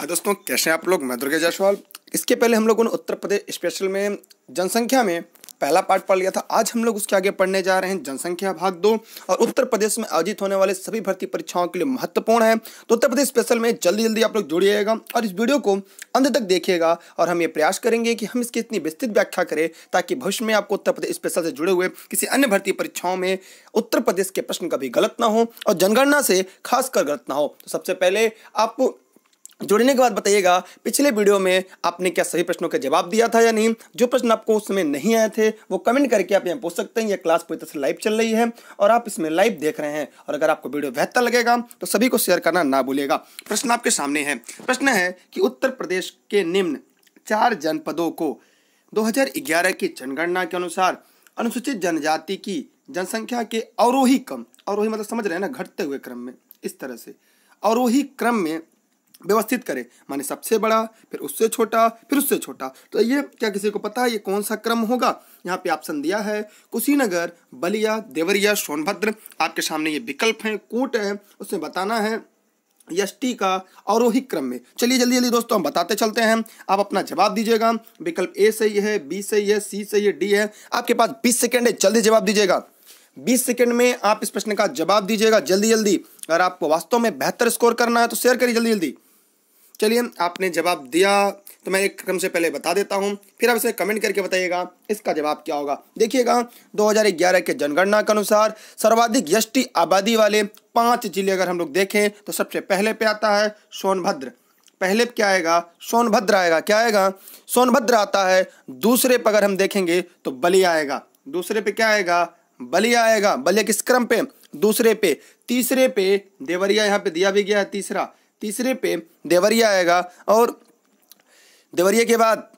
हाँ दोस्तों, कैसे हैं आप लोग? मैं दुर्गा जायसवाल। इसके पहले हम लोगों ने उत्तर प्रदेश स्पेशल में जनसंख्या में पहला पार्ट पढ़ लिया था। आज हम लोग उसके आगे पढ़ने जा रहे हैं जनसंख्या भाग दो और उत्तर प्रदेश में आयोजित होने वाले सभी भर्ती परीक्षाओं के लिए महत्वपूर्ण है। तो उत्तर प्रदेश स्पेशल में जल्दी जल्दी आप लोग जुड़िएगा और इस वीडियो को अंत तक देखिएगा और हम ये प्रयास करेंगे कि हम इसकी इतनी विस्तृत व्याख्या करें ताकि भविष्य में आपको उत्तर प्रदेश स्पेशल से जुड़े हुए किसी अन्य भर्ती परीक्षाओं में उत्तर प्रदेश के प्रश्न कभी गलत ना हो और जनगणना से खासकर गलत ना हो। तो सबसे पहले आप जुड़ने के बाद बताइएगा, पिछले वीडियो में आपने क्या सभी प्रश्नों के जवाब दिया था या नहीं? जो प्रश्न आपको उस समय नहीं आए थे, वो कमेंट करके आप यहाँ पूछ सकते हैं। ये क्लास पूरी तरह से लाइव चल रही है और आप इसमें लाइव देख रहे हैं। और अगर आपको वीडियो बेहतर लगेगा तो सभी को शेयर करना ना भूलेगा प्रश्न आपके सामने है। प्रश्न है कि उत्तर प्रदेश के निम्न चार जनपदों को दो हज़ार ग्यारह की जनगणना के अनुसार अनुसूचित जनजाति की जनसंख्या के अवरोही क्रम, अवरोही मतलब समझ रहे हैं ना, घटते हुए क्रम में, इस तरह से। अवरोही क्रम में व्यवस्थित करें। माने सबसे बड़ा, फिर उससे छोटा, फिर उससे छोटा। तो ये क्या किसी को पता है, ये कौन सा क्रम होगा? यहाँ पे ऑप्शन दिया है, कुशीनगर, बलिया, देवरिया, सोनभद्र। आपके सामने ये विकल्प है, कूट है, उसमें बताना है यष्टि का अवरोही क्रम में। चलिए जल्दी जल्दी दोस्तों, हम बताते चलते हैं। आप अपना जवाब दीजिएगा। विकल्प ए सही है, बी सही है, सी सही है, डी है। आपके पास बीस सेकेंड है, जल्दी जवाब दीजिएगा। बीस सेकेंड में आप इस प्रश्न का जवाब दीजिएगा जल्दी जल्दी। अगर आपको वास्तव में बेहतर स्कोर करना है तो शेयर करिए जल्दी जल्दी। चलिए, आपने जवाब दिया तो मैं एक क्रम से पहले बता देता हूँ। फिर आप इसे कमेंट करके बताइएगा, इसका जवाब क्या होगा। देखिएगा 2011 के जनगणना के अनुसार सर्वाधिक यष्टि आबादी वाले पाँच ज़िले अगर हम लोग देखें तो सबसे पहले पे आता है सोनभद्र। पहले क्या आएगा? सोनभद्र आएगा। क्या आएगा? सोनभद्र आता है, दूसरे पर अगर हम देखेंगे तो बलि आएगा। दूसरे पे क्या आएगा? बलिया आएगा। बलिया किस क्रम पे? दूसरे पे। तीसरे पे देवरिया यहाँ पे दिया भी गया है, तीसरा। तीसरे पे देवरिया आएगा और देवरिया के बाद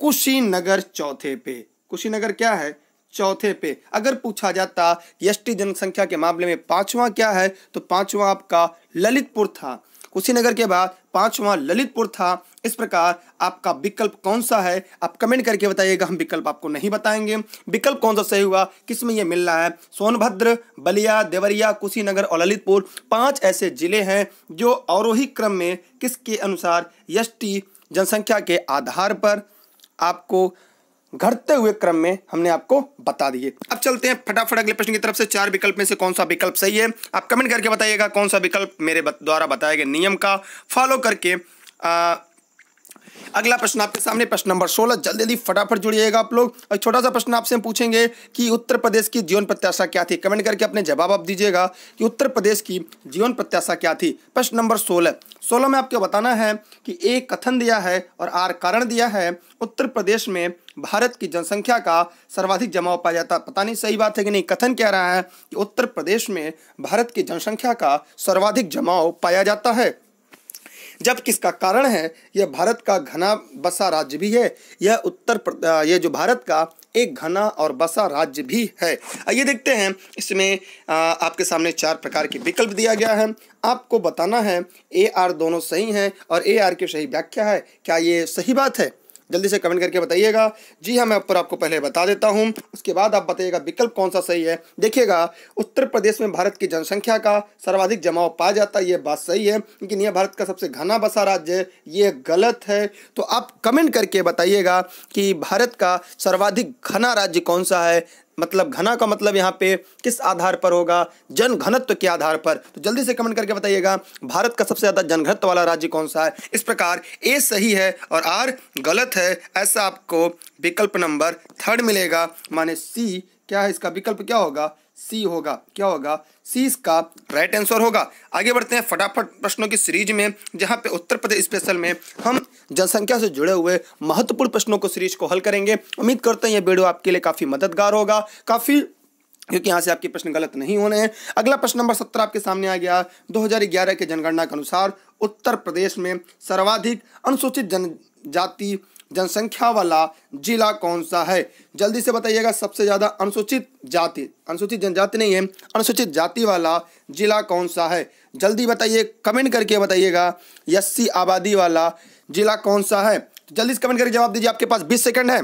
कुशीनगर चौथे पे। कुशीनगर क्या है? चौथे पे। अगर पूछा जाता यष्टि जनसंख्या के मामले में पांचवा क्या है तो पांचवा आपका ललितपुर था। कुशीनगर के बाद पांचवा ललितपुर था इस प्रकार आपका विकल्प कौन सा है आप कमेंट करके बताइएगा हम विकल्प आपको नहीं बताएँगे। विकल्प कौन सा सही हुआ किसमें ये मिल रहा है? सोनभद्र बलिया देवरिया कुशीनगर और ललितपुर पाँच ऐसे ज़िले हैं जो अवरोही क्रम में किसके अनुसार यष्टि जनसंख्या के आधार पर आपको घटते हुए क्रम में हमने आपको बता दिए। अब चलते हैं फटाफट अगले प्रश्न की तरफ़ से चार विकल्प में से कौन सा विकल्प सही है? आप कमेंट करके बताइएगा कौन सा विकल्प मेरे द्वारा बताए गए नियम का। फॉलो करके आ, अगला प्रश्न आपके सामने, प्रश्न नंबर सोलह। जल्दी जल्दी, फटाफट जुड़िएगा आप लोग। और छोटा सा प्रश्न आपसे हम पूछेंगे कि उत्तर प्रदेश की जीवन प्रत्याशा क्या थी? कमेंट करके अपने जवाब आप दीजिएगा कि उत्तर प्रदेश की जीवन प्रत्याशा क्या थी? प्रश्न नंबर सोलह। सोलह में आपको बताना है कि ए, कथन दिया है और आर, कारण दिया है। उत्तर प्रदेश में भारत की जनसंख्या का सर्वाधिक जमाव पाया जाता। पता नहीं, सही बात है कि नहीं? कथन कह रहा है कि उत्तर प्रदेश में भारत की जनसंख्या का सर्वाधिक जमाव पाया जाता है। जब किसका कारण है, यह भारत का घना बसा राज्य भी है, यह उत्तर यह जो भारत का एक घना और बसा राज्य भी है। आइए देखते हैं, इसमें आपके सामने चार प्रकार के विकल्प दिया गया है। आपको बताना है ए आर दोनों सही हैं और ए आर की सही व्याख्या है। क्या ये सही बात है? जल्दी से कमेंट करके बताइएगा। जी हाँ मैं ऊपर आपको पहले बता देता हूँ। उसके बाद आप बताइएगा विकल्प कौन सा सही है। देखिएगा, उत्तर प्रदेश में भारत की जनसंख्या का सर्वाधिक जमाव पाया जाता है, ये बात सही है। लेकिन यह भारत का सबसे घना बसा राज्य है, ये गलत है। तो आप कमेंट करके बताइएगा कि भारत का सर्वाधिक घना राज्य कौन सा है मतलब घना का मतलब यहाँ पे किस आधार पर होगा? जन घनत्व के आधार पर। तो जल्दी से कमेंट करके बताइएगा, भारत का सबसे ज़्यादा जनघनत्व वाला राज्य कौन सा है? इस प्रकार ए सही है और आर गलत है, ऐसा आपको विकल्प नंबर थर्ड मिलेगा, माने सी क्या है इसका? विकल्प क्या होगा? सी होगा। क्या होगा? सी इसका राइट आंसर होगा। आगे बढ़ते हैं फटाफट प्रश्नों की सीरीज़ में, जहाँ पे उत्तर प्रदेश स्पेशल में हम जनसंख्या से जुड़े हुए महत्वपूर्ण प्रश्नों को सीरीज़ को हल करेंगे। उम्मीद करते हैं ये वीडियो आपके लिए काफ़ी मददगार होगा। काफ़ी, क्योंकि यहाँ से आपके प्रश्न गलत नहीं होने हैं। अगला प्रश्न नंबर सत्रह आपके सामने आ गया। 2011 के जनगणना के अनुसार उत्तर प्रदेश में सर्वाधिक अनुसूचित जनजाति जनसंख्या वाला जिला कौन सा है? जल्दी से बताइएगा। सबसे ज़्यादा अनुसूचित जाति, अनुसूचित जनजाति नहीं है, अनुसूचित जाति वाला जिला कौन सा है? जल्दी बताइए, कमेंट करके बताइएगा। यस्सी आबादी वाला जिला कौन सा है? जल्दी से कमेंट करके जवाब दीजिए, आपके पास बीस सेकंड है।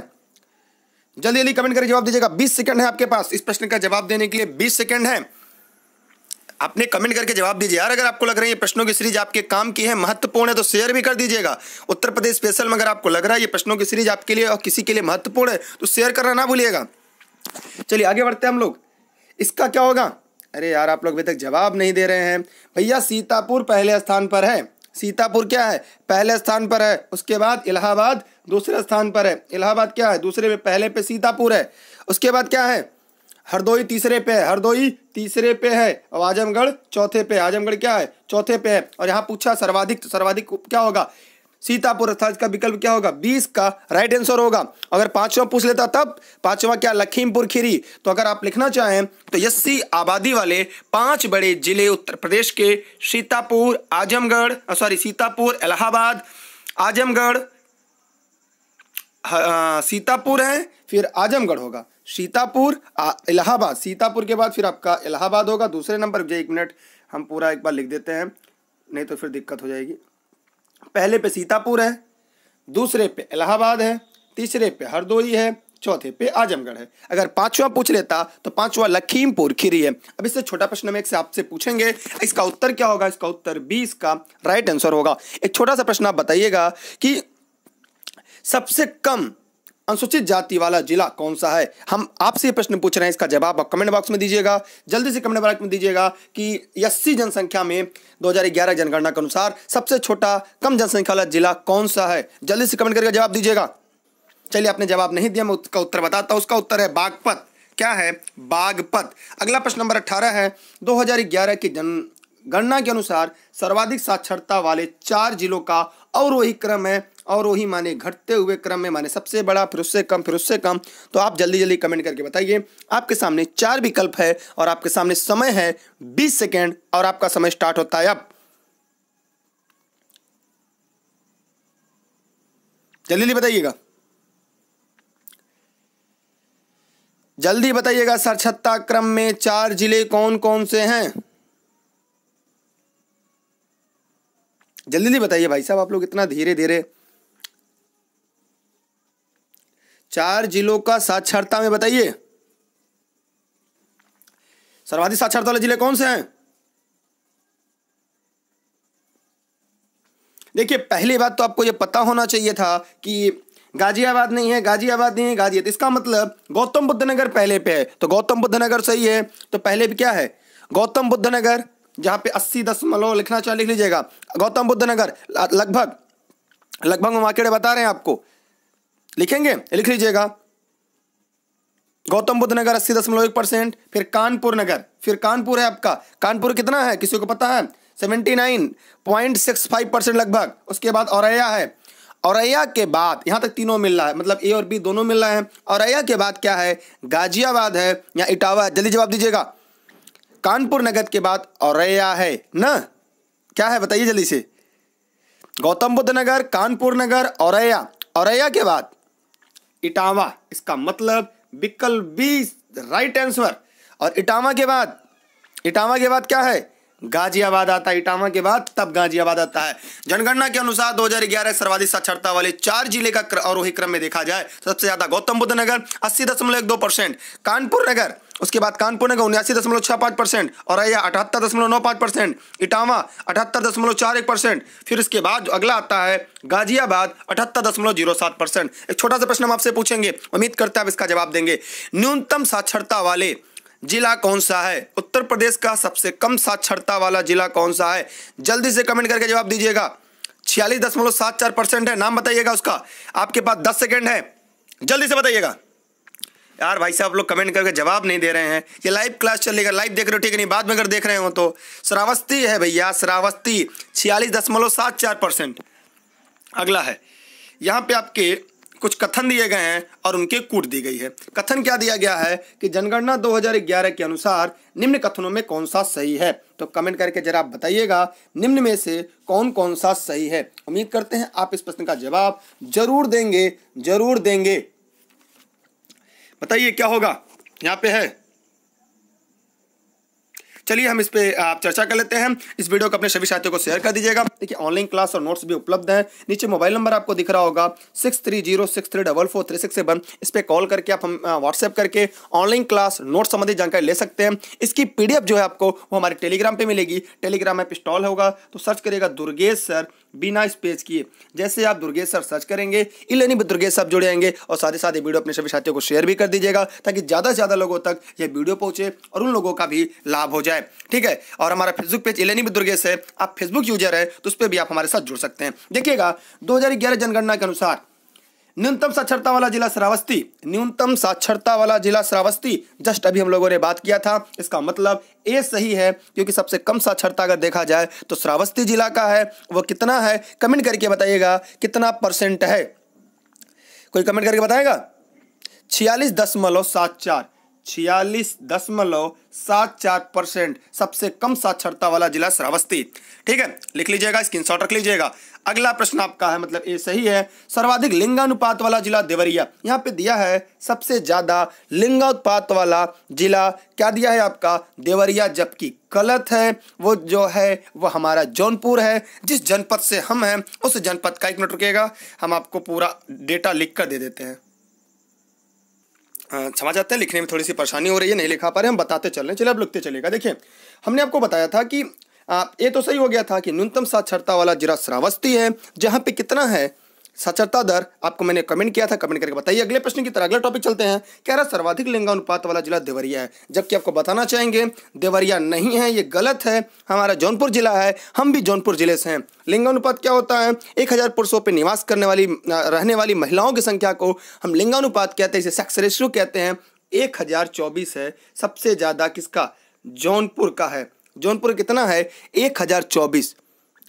जल्दी जल्दी कमेंट करके जवाब दीजिएगा। बीस सेकंड है आपके पास। इस प्रश्न का जवाब देने के लिए बीस सेकंड है। आपने कमेंट करके जवाब दीजिए। यार, अगर आपको लग रहा है ये प्रश्नों की सीरीज़ आपके काम की है, महत्वपूर्ण है तो शेयर भी कर दीजिएगा। उत्तर प्रदेश स्पेशल में अगर आपको लग रहा है ये प्रश्नों की सीरीज़ आपके लिए और किसी के लिए महत्वपूर्ण है तो शेयर करना ना भूलिएगा। चलिए, आगे बढ़ते हैं हम लोग। इसका क्या होगा? अरे यार, आप लोग अभी तक जवाब नहीं दे रहे हैं। भैया, सीतापुर पहले स्थान पर है। सीतापुर क्या है? पहले स्थान पर है, उसके बाद इलाहाबाद, दूसरे स्थान पर है। इलाहाबाद क्या है? दूसरे में पहले पे सीतापुर है। उसके बाद क्या है? हरदोई तीसरे पे है, हरदोई तीसरे पे है, और आजमगढ़ चौथे पे आजमगढ़ क्या है? चौथे पे है। और यहाँ पूछा सर्वाधिक सर्वाधिक क्या होगा? सीतापुर अर्थात इसका विकल्प क्या होगा? बीस का राइट आंसर होगा। अगर पांचवा पूछ लेता तब, पांचवा क्या? लखीमपुर खीरी। तो अगर आप लिखना चाहें तो यस्सी आबादी वाले पाँच बड़े ज़िले उत्तर प्रदेश के सीतापुर, आजमगढ़ सॉरी सीतापुर, इलाहाबाद, आजमगढ़ सीतापुर है, फिर आजमगढ़ होगा। सीतापुर इलाहाबाद। सीतापुर के बाद फिर आपका इलाहाबाद होगा। दूसरे नंबर, जो, एक मिनट, हम पूरा एक बार लिख देते हैं। नहीं तो फिर दिक्कत हो जाएगी। पहले पे सीतापुर है, दूसरे पे इलाहाबाद है, तीसरे पे हरदोई है, चौथे पे आजमगढ़ है। अगर पांचवा पूछ लेता तो पांचवा लखीमपुर खीरी है। अब इससे छोटा प्रश्न हम एक से आपसे पूछेंगे, इसका उत्तर क्या होगा? इसका उत्तर बीस का राइट आंसर होगा। एक छोटा सा प्रश्न आप बताइएगा कि सबसे कम अनुसूचित जाति वाला जिला कौन सा है? हम आपसे ये प्रश्न पूछ रहे हैं, इसका जवाब आप कमेंट बॉक्स में दीजिएगा। जल्दी से कमेंट बॉक्स में दीजिएगा कि अस्सी जनसंख्या में 2011 जनगणना के अनुसार सबसे छोटा, कम जनसंख्या वाला जिला कौन सा है? जल्दी से कमेंट करके जवाब दीजिएगा। चलिए, आपने जवाब नहीं दिया, मैं उसका उत्तर बताता हूँ, उसका उत्तर है बागपत। क्या है? बागपत। अगला प्रश्न नंबर अट्ठारह है। 2011 की जनगणना के अनुसार सर्वाधिक साक्षरता वाले चार जिलों का अवरोही क्रम है और वही माने घटते हुए क्रम में माने सबसे बड़ा, फिर उससे कम, फिर उससे कम। तो आप जल्दी जल्दी कमेंट करके बताइए, आपके सामने चार विकल्प है और आपके सामने समय है बीस सेकेंड और आपका समय स्टार्ट होता है अब। जल्दी जल्दी बताइएगा। जल्दी बताइएगा सरछत्ता क्रम में चार ज़िले कौन कौन से हैं? जल्दी जल्दी बताइए भाई साहब, आप लोग इतना धीरे धीरे चार जिलों का साक्षरता में बताइए। सर्वाधिक साक्षरता वाले ज़िले कौन से हैं? देखिए, पहली बात तो आपको यह पता होना चाहिए था कि गाजियाबाद नहीं है, गाजियाबाद नहीं है, गाजियाबाद। इसका मतलब गौतम बुद्ध नगर पहले पे है। तो गौतम बुद्ध नगर सही है तो पहले भी क्या है? गौतम बुद्ध नगर जहाँ पे अस्सी दशमलव लिखना चाहे लिख लीजिएगा। गौतम बुद्ध नगर लगभग लगभग हम आंकड़े बता रहे हैं आपको। लिखेंगे, लिख लीजिएगा। गौतम बुद्ध नगर अस्सी दशमलव एक परसेंट, फिर कानपुर नगर। फिर कानपुर है आपका। कानपुर कितना है? किसी को पता है? Seventy nine point six five percent लगभग। उसके बाद औरैया है। औरैया के बाद, यहाँ तक तीनों मिल रहा है। मतलब ए और बी दोनों मिल रहे हैं। औरैया के बाद क्या है? गाजियाबाद है या इटावा जल्दी जवाब दीजिएगा। कानपुर नगर के बाद औरैया है। न? क्या है? बताइए जल्दी से। गौतम बुद्ध नगर, कानपुर नगर, औरैया। औरैया के बाद इटावा, इसका मतलब विकल्प बी राइट आंसर और इटावा के बाद, इटावा के बाद क्या है? गाजियाबाद आता है, इटावा के बाद तब गाजियाबाद आता है। जनगणना के अनुसार 2011 सर्वाधिक साक्षरता वाले चार ज़िले का आरोही क्रम में देखा जाए सबसे ज़्यादा गौतम बुद्ध नगर अस्सी दशमलव एक दो परसेंट, कानपुर नगर, उसके बाद कानपुर नगर उन्यासी दशमलव छह पाँच परसेंट और अठहत्तर दशमलव नौ पाँच परसेंट, इटावा अठहत्तर दशमलव चार एक परसेंट, फिर इसके बाद जो अगला आता है गाजियाबाद अठहत्तर दशमलव ज़ीरो सात परसेंट। एक छोटा सा प्रश्न हम आपसे पूछेंगे, उम्मीद करते हैं आप इसका जवाब देंगे। न्यूनतम साक्षरता वाले जिला कौन सा है? उत्तर प्रदेश का सबसे कम साक्षरता वाला जिला कौन सा है? जल्दी से कमेंट करके जवाब दीजिएगा। छियालीस दशमलव सात चार परसेंट है। नाम बताइएगा उसका। आपके पास दस सेकेंड है। जल्दी से बताइएगा। यार भाई साहब लोग कमेंट करके जवाब नहीं दे रहे हैं। ये लाइव क्लास चलेगा लाइव देख रहे हो, ठीक है, नहीं, बाद में अगर देख रहे हो तो। श्रावस्ती है भैया, श्रावस्ती। छियालीस दशमलव सात चार परसेंट। अगला है। यहाँ पे आपके कुछ कथन दिए गए हैं और उनके कूट दी गई है। कथन क्या दिया गया है कि जनगणना 2011 के अनुसार निम्न कथनों में कौन सा सही है? तो कमेंट करके जरा बताइएगा, निम्न में से कौन कौन सा सही है? उम्मीद करते हैं आप इस प्रश्न का जवाब ज़रूर देंगे ज़रूर देंगे। बताइए क्या होगा? यहाँ पे है। चलिए हम इस पर आप चर्चा कर लेते हैं। इस वीडियो को अपने सभी साथियों को शेयर कर दीजिएगा। देखिए ऑनलाइन क्लास और नोट्स भी उपलब्ध हैं। नीचे मोबाइल नंबर आपको दिख रहा होगा। Six three zero six three double four three six seven इस पर कॉल करके आप हम व्हाट्सएप करके ऑनलाइन क्लास नोट संबंधित जानकारी ले सकते हैं। इसकी पीडीएफ जो है आपको, वो हमारे टेलीग्राम पर मिलेगी। टेलीग्राम ऐप इंस्टॉल होगा। तो सर्च करिएगा दुर्गेश सर बिना स्पेस किए। जैसे आप दुर्गेश सर सर्च करेंगे, इलेनी दुर्गेश सब जुड़े आएँगे और साथ ही साथ ये वीडियो अपने सभी साथियों को शेयर भी कर दीजिएगा ताकि ज़्यादा से ज़्यादा लोगों तक ये वीडियो पहुँचे और उन लोगों का भी लाभ हो जाए। ठीक है? और हमारा फेसबुक पेज इलेनी दुर्गेश है। आप फेसबुक यूज़र है तो उस पर भी आप हमारे साथ जुड़ सकते हैं। देखिएगा, दो हज़ार ग्यारह जनगणना के अनुसार न्यूनतम साक्षरता वाला जिला श्रावस्ती। न्यूनतम साक्षरता वाला जिला श्रावस्ती। जस्ट अभी हम लोगों ने बात किया था। इसका मतलब ए सही है, क्योंकि सबसे कम साक्षरता अगर देखा जाए तो श्रावस्ती जिला का है, वो कितना है, कमेंट करके बताइएगा, कितना परसेंट है। कोई कमेंट करके बताएगा? छियालीस दशमलव सात चार। छियालीस दशमलव सात चार परसेंट सबसे कम साक्षरता वाला जिला श्रावस्ती। ठीक है, लिख लीजिएगा स्क्रीनशॉट रख लीजिएगा। अगला प्रश्न आपका है मतलब ये सही है। सर्वाधिक लिंगानुपात वाला जिला देवरिया। यहाँ पे दिया है सबसे ज़्यादा लिंगानुपात वाला जिला। क्या दिया है आपका? देवरिया, जबकि गलत है। वो जो है, वो हमारा जौनपुर है। जिस जनपद से हम हैं, उस जनपद का एक मिनट रुकेगा हम आपको पूरा डेटा लिख कर दे देते हैं। क्षमा चाहते हैं, लिखने में थोड़ी सी परेशानी हो रही है, नहीं लिखा पा रहे हम बताते चल रहे हैं। अब लिखते चलेगा देखिए, हमने आपको बताया था कि ये तो सही हो गया था कि न्यूनतम साक्षरता वाला जिला श्रावस्ती है, जहाँ पे कितना है साक्षरता दर, आपको मैंने कमेंट किया था कमेंट करके बताइए। अगले प्रश्न की तरह, अगला टॉपिक चलते हैं। कह रहा सर्वाधिक लिंगानुपात वाला जिला देवरिया है। जबकि आपको बताना चाहेंगे, देवरिया नहीं है, ये गलत है। हमारा जौनपुर जिला है, हम भी जौनपुर ज़िले से हैं। लिंगानुपात क्या होता है? एक हज़ार पुरुषों पर निवास करने वाली रहने वाली महिलाओं की संख्या को हम लिंगानुपात कहते हैं, इसे सेक्स रेशियो कहते हैं। एक हज़ार चौबीस है, सबसे ज़्यादा किसका? जौनपुर का है। जौनपुर कितना है? एक हज़ार चौबीस।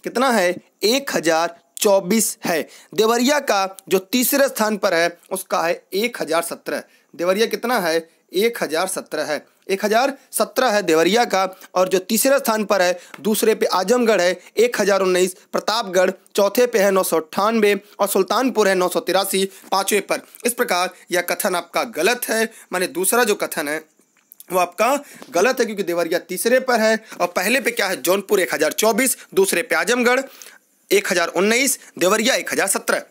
कितना है? एक हज़ार चौबीस है। देवरिया का जो तीसरे स्थान पर है, उसका है एक हज़ार सत्रह। देवरिया कितना है? एक हज़ार सत्रह है। एक हज़ार सत्रह है देवरिया का और जो तीसरे स्थान पर है, दूसरे पे आजमगढ़ है, एक हज़ार उन्नीस। प्रतापगढ़ चौथे पे है नौ सौ अट्ठानवे और सुल्तानपुर है नौ सौ तिरासी पाँचवें पर। इस प्रकार यह कथन आपका गलत है। माने दूसरा जो कथन है, वो आपका गलत है क्योंकि देवरिया तीसरे पर है और पहले पे क्या है? जौनपुर एक हज़ार चौबीस, दूसरे पे आजमगढ़। एक हज़ार उन्नीस, देवरिया एक हज़ार सत्रह।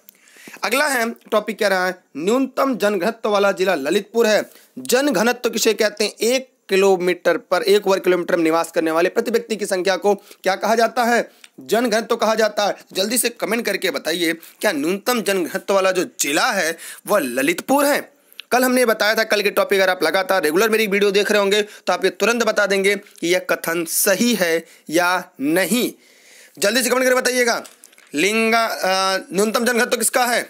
अगला है टॉपिक क्या रहा है? न्यूनतम जनघनत्व वाला जिला ललितपुर है। जन घनत्व किसे कहते हैं? एक किलोमीटर पर, एक वर्ग किलोमीटर में निवास करने वाले प्रति व्यक्ति की संख्या को क्या कहा जाता है? जन घनत्व कहा जाता है। जल्दी से कमेंट करके बताइए, क्या न्यूनतम जन घनत्व वाला जो जिला है, वह ललितपुर है? कल हमने बताया था, कल के टॉपिक अगर आप लगातार रेगुलर मेरी वीडियो देख रहे होंगे तो आप ये तुरंत बता देंगे कि यह कथन सही है या नहीं। जल्दी से कमेंट करके बताइएगा। लिंगा न्यूनतम जनघनत्व किसका है?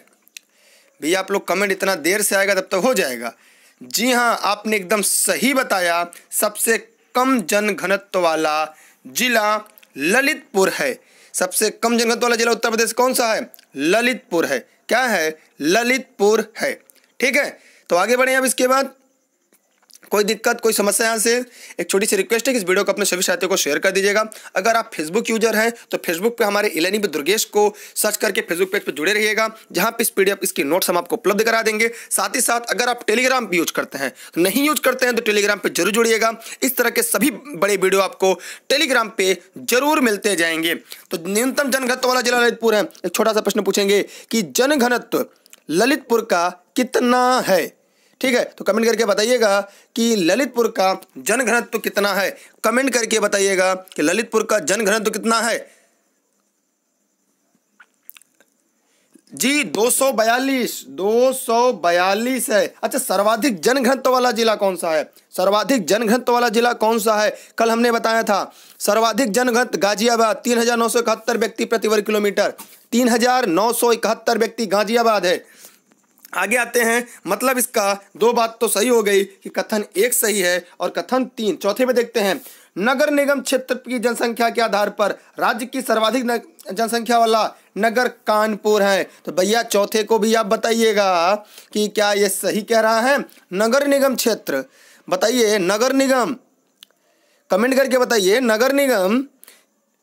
भैया, आप लोग कमेंट इतना देर से आएगा तब तक तो हो जाएगा। जी हाँ आपने एकदम सही बताया। सबसे कम जनघनत्व वाला जिला ललितपुर है। सबसे कम जनघनत्व वाला जिला उत्तर प्रदेश कौन सा है? ललितपुर है। क्या है? ललितपुर है। ठीक है? तो आगे बढ़े अब इसके बाद। कोई दिक्कत, कोई समस्या यहाँ से, एक छोटी सी रिक्वेस्ट है कि इस वीडियो को अपने सभी साथियों को शेयर कर दीजिएगा। अगर आप फेसबुक यूज़र हैं तो फेसबुक पे हमारे इलेनी दुर्गेश को सर्च करके फेसबुक पेज पर जुड़े रहिएगा, जहाँ पे इस पीडीएफ इसकी नोट्स हम आपको उपलब्ध करा देंगे। साथ ही साथ, अगर आप टेलीग्राम भी यूज़ करते हैं, नहीं यूज़ करते हैं तो टेलीग्राम पर ज़रूर जुड़िएगा। इस तरह के सभी बड़े वीडियो आपको टेलीग्राम पे ज़रूर मिलते जाएँगे। तो न्यूनतम जनघनत्व वाला जिला ललितपुर है। एक छोटा सा प्रश्न पूछेंगे कि जनघनत्व ललितपुर का कितना है? ठीक है? तो कमेंट करके बताइएगा कि ललितपुर का जन घनत्व कितना है? कमेंट करके बताइएगा कि ललितपुर का जन घनत्व कितना है? जी 242 242 है। अच्छा सर्वाधिक जनघनत्व वाला जिला कौन सा है? सर्वाधिक जनघनत्व वाला जिला कौन सा है? कल हमने बताया था, सर्वाधिक जनघनत्व गाजियाबाद, तीन हज़ार नौ सौ इकहत्तर व्यक्ति प्रति वर्ग किलोमीटर। तीन हज़ार नौ सौ इकहत्तर व्यक्ति गाजियाबाद है। आगे आते हैं। मतलब इसका दो बात तो सही हो गई कि कथन एक सही है और कथन तीन। चौथे में देखते हैं। नगर निगम क्षेत्र की जनसंख्या के आधार पर राज्य की सर्वाधिक जनसंख्या वाला नगर कानपुर है। तो भैया, चौथे को भी आप बताइएगा कि क्या ये सही कह रहा है? नगर निगम क्षेत्र। बताइए, नगर निगम। कमेंट करके बताइए, नगर निगम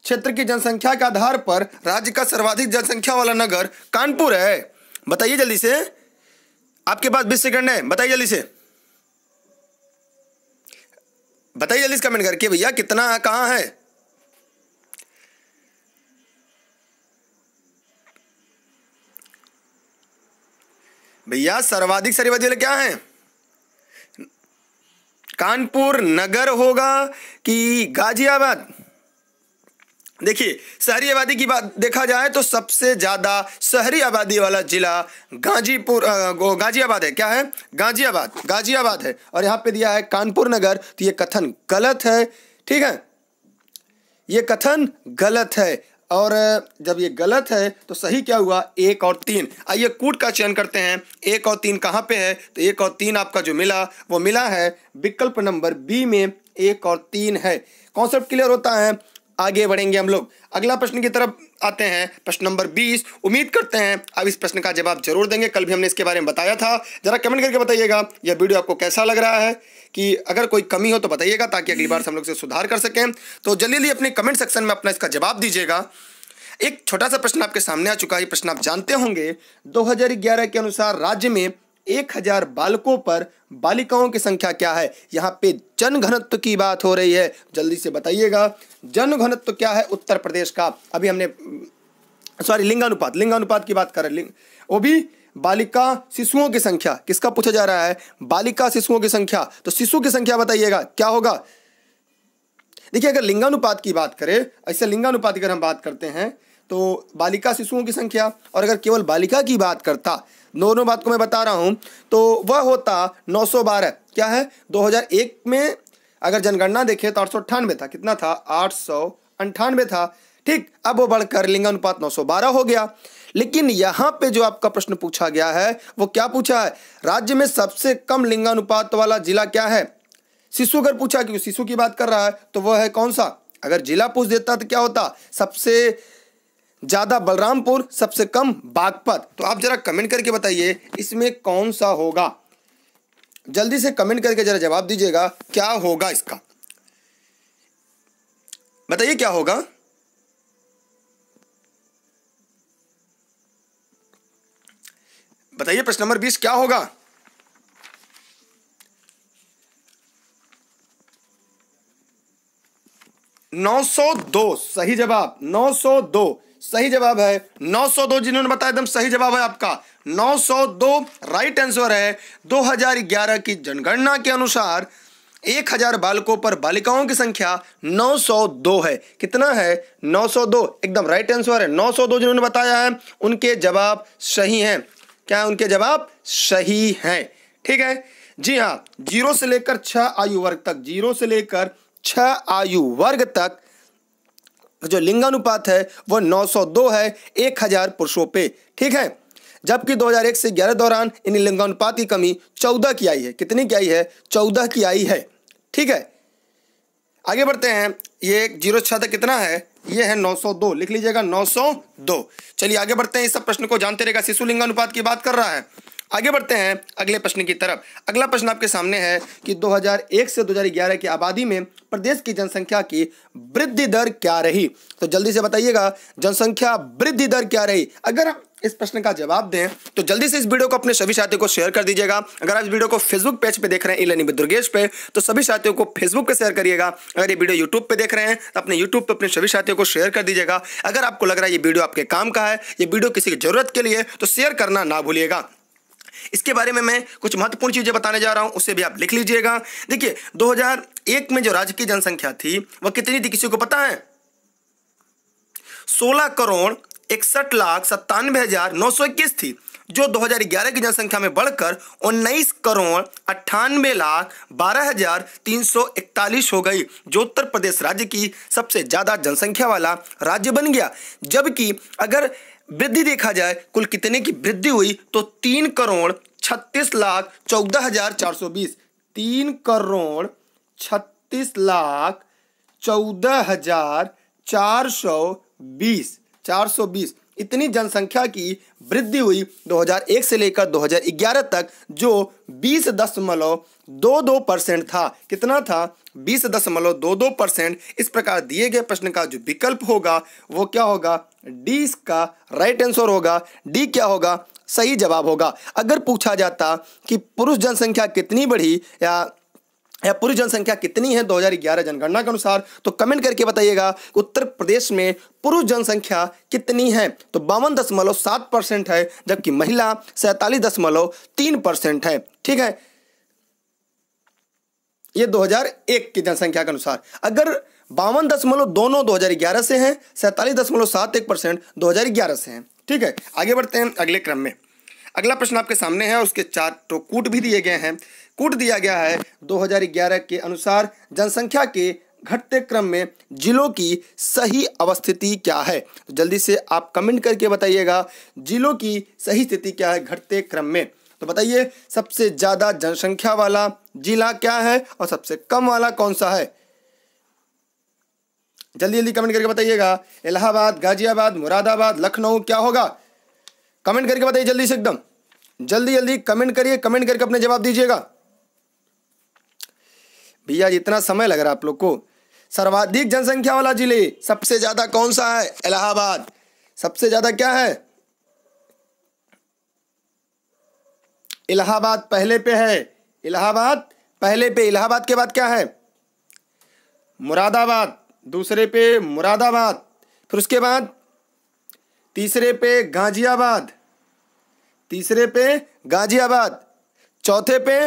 क्षेत्र की जनसंख्या के आधार पर राज्य का सर्वाधिक जनसंख्या वाला नगर कानपुर है। बताइए जल्दी से। आपके पास बीस सेकंड है, बताइए जल्दी से। बताइए जल्दी से कमेंट करके भैया, कितना, कहाँ है? भैया, सर्वाधिक सर्वाधिक क्या है? कानपुर नगर होगा कि गाजियाबाद? देखिए, शहरी आबादी की बात देखा जाए तो सबसे ज़्यादा शहरी आबादी वाला जिला गाजीपुर गाजियाबाद है। क्या है? गाजियाबाद गाजियाबाद है। और यहाँ पे दिया है कानपुर नगर तो ये कथन गलत है। ठीक है? ये कथन गलत है। और जब ये गलत है तो सही क्या हुआ? एक और तीन। आइए कूट का चयन करते हैं। एक और तीन कहाँ पे है? तो एक और तीन आपका जो मिला, वो मिला है विकल्प नंबर बी में। एक और तीन है। कॉन्सेप्ट क्लियर होता है? आगे बढ़ेंगे हम लोग। अगला प्रश्न की तरफ़ आते हैं। प्रश्न नंबर बीस। उम्मीद करते हैं अब इस प्रश्न का जवाब ज़रूर देंगे। कल भी हमने इसके बारे में बताया था। जरा कमेंट करके बताइएगा, यह वीडियो आपको कैसा लग रहा है? कि अगर कोई कमी हो तो बताइएगा, ताकि अगली बार हम लोग से सुधार कर सकें। तो जल्दी जल्दी अपने कमेंट सेक्शन में अपना इसका जवाब दीजिएगा। एक छोटा सा प्रश्न आपके सामने आ चुका है। प्रश्न आप जानते होंगे 2011 के अनुसार राज्य में एक हज़ार बालकों पर बालिकाओं की संख्या क्या है? यहाँ पे जन घनत्व की बात हो रही है। जल्दी से बताइएगा। जन घनत्व क्या है? उत्तर प्रदेश का। अभी हमने, सॉरी, लिंगानुपात। लिंगानुपात की बात कर रहे लिंग, वो भी बालिका शिशुओं की संख्या। किसका पूछा जा रहा है? बालिका शिशुओं की संख्या। तो शिशु की संख्या बताइएगा। क्या होगा? देखिए, अगर लिंगानुपात की बात करें, ऐसे लिंगानुपात की अगर हम बात करते हैं तो बालिका शिशुओं की संख्या, और अगर केवल बालिका की बात करता दोनों बात को मैं बता रहा हूँ तो वह होता 912 क्या है? 2001 में अगर जनगणना देखें तो आठ था। कितना था? आठ था। ठीक, अब वो बढ़कर लिंगानुपात 912 हो गया। लेकिन यहाँ पे जो आपका प्रश्न पूछा गया है, वो क्या पूछा है? राज्य में सबसे कम लिंगानुपात वाला जिला क्या है? शिशु अगर पूछा, क्योंकि शिशु की बात कर रहा है तो वह है कौन सा? अगर जिला पूछ देता तो क्या होता? सबसे ज़्यादा बलरामपुर, सबसे कम बागपत। तो आप जरा कमेंट करके बताइए, इसमें कौन सा होगा? जल्दी से कमेंट करके जरा जवाब दीजिएगा, क्या होगा इसका? बताइए, क्या होगा? बताइए, प्रश्न नंबर बीस, क्या होगा? नौ सौ दो, सही जवाब, नौ सौ दो। सही जवाब है। 902 जिन्होंने बताया, एकदम सही जवाब है आपका। 902 राइट आंसर है। 2011 की जनगणना के अनुसार 1000 बालकों पर बालिकाओं की संख्या 902 है। कितना है? 902 एकदम राइट आंसर है। 902 जिन्होंने बताया है, उनके जवाब सही हैं। क्या उनके जवाब सही हैं? ठीक है? जी हाँ ज़ीरो से लेकर छह आयु वर्ग तक, ज़ीरो से लेकर छह आयु वर्ग तक जो लिंगानुपात है वह 902 है, एक हज़ार पुरुषों पे। ठीक है? जबकि 2001 से 11 दौरान इन लिंगानुपात की कमी 14 की आई है। कितनी की आई है? 14 की आई है। ठीक है? आगे बढ़ते हैं। ये ज़ीरो छः कितना है? ये है 902 लिख लीजिएगा 902 चलिए आगे बढ़ते हैं। इस सब प्रश्न को जानते रहेगा। शिशु लिंगानुपात की बात कर रहा है। आगे बढ़ते हैं अगले प्रश्न की तरफ़। अगला प्रश्न आपके सामने है कि 2001 से 2011 की आबादी में प्रदेश की जनसंख्या की वृद्धि दर क्या रही? तो जल्दी से बताइएगा, जनसंख्या वृद्धि दर क्या रही? अगर हम इस प्रश्न का जवाब दें तो जल्दी से इस वीडियो को अपने सभी साथियों को शेयर कर दीजिएगा। अगर आप इस वीडियो को फेसबुक पेज पे देख रहे हैं, इलेनी दुर्गेश पे तो सभी साथियों को फेसबुक पे शेयर करिएगा। अगर ये वीडियो यूट्यूब पे देख रहे हैं तो अपने यूट्यूब पे अपने सभी साथियों को शेयर कर दीजिएगा। अगर आपको लग रहा है ये वीडियो आपके काम का है, ये वीडियो किसी की ज़रूरत के लिए तो शेयर करना ना भूलिएगा। इसके बारे में मैं कुछ महत्वपूर्ण चीज़ें बताने जा रहा हूँ उससे भी आप लिख लीजिएगा। देखिए 2001 में जो राज्य की जनसंख्या थी, वह कितनी थी किसी को पता है? 16 करोड़ इकसठ लाख सत्तानवे हज़ार नौ सौ इक्कीस थी, जो 2011 की जनसंख्या में बढ़कर 19 करोड़ अट्ठानवे लाख बारह हज़ार तीन सौ इकतालीस हो गई, जो उत्तर प्रदेश राज्य की सबसे ज़्यादा जनसंख्या वाला राज्य बन गया। जबकि अगर वृद्धि देखा जाए, कुल कितने की वृद्धि हुई? तो तीन करोड़ छत्तीस लाख चौदह हज़ार चार सौ बीस। तीन करोड़ छत्तीस लाख चौदह हज़ार चार सौ बीस। चार सौ बीस। इतनी जनसंख्या की वृद्धि हुई 2001 से लेकर 2011 तक, जो बीस दशमलव दो दो परसेंट था। कितना था? बीस दशमलव दो दो परसेंट। इस प्रकार दिए गए प्रश्न का जो विकल्प होगा, वो क्या होगा? डी इसका राइट आंसर होगा। डी क्या होगा? सही जवाब होगा। अगर पूछा जाता कि पुरुष जनसंख्या कितनी बढ़ी या या पूरी जनसंख्या कितनी है 2011 जनगणना के अनुसार तो कमेंट करके बताइएगा उत्तर प्रदेश में पुरुष जनसंख्या कितनी है। तो बावन दशमलव सात परसेंट है, जबकि महिला सैतालीस दशमलव तीन परसेंट है। ठीक है? ये 2001 की जनसंख्या के अनुसार। अगर बावन दशमलव दोनों 2011 से हैं, सैतालीस दशमलव सात एक परसेंट दो से हैं। ठीक है? आगे बढ़ते हैं अगले क्रम में। अगला प्रश्न आपके सामने है, उसके चार तो कूट भी दिए गए हैं। कूट दिया गया है 2011 के अनुसार जनसंख्या के घटते क्रम में जिलों की सही अवस्थिति क्या है? तो जल्दी से आप कमेंट करके बताइएगा, जिलों की सही स्थिति क्या है घटते क्रम में? तो बताइए, सबसे ज़्यादा जनसंख्या वाला जिला क्या है और सबसे कम वाला कौन सा है? जल्दी जल्दी कमेंट करके बताइएगा, इलाहाबाद, गाजियाबाद, मुरादाबाद, लखनऊ क्या होगा? कमेंट करके बताइए जल्दी से एकदम। जल्दी जल्दी कमेंट करिए कमेंट करके अपने जवाब दीजिएगा। भैया, इतना समय लग रहा है आप लोग को। सर्वाधिक जनसंख्या वाला ज़िले सबसे ज़्यादा कौन सा है? इलाहाबाद। सबसे ज़्यादा क्या है? इलाहाबाद पहले पे है। इलाहाबाद पहले पे। इलाहाबाद के बाद क्या है? मुरादाबाद। दूसरे पे मुरादाबाद। फिर उसके बाद तीसरे पे गाजियाबाद। तीसरे पे गाजियाबाद, चौथे पे